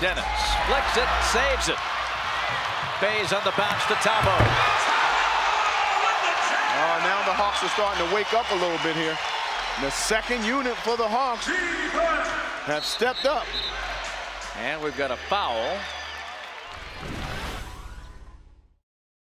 Dennis flicks it, saves it. Baze on the bounce to Thabo. Oh, now the Hawks are starting to wake up a little bit here. The second unit for the Hawks have stepped up. And we've got a foul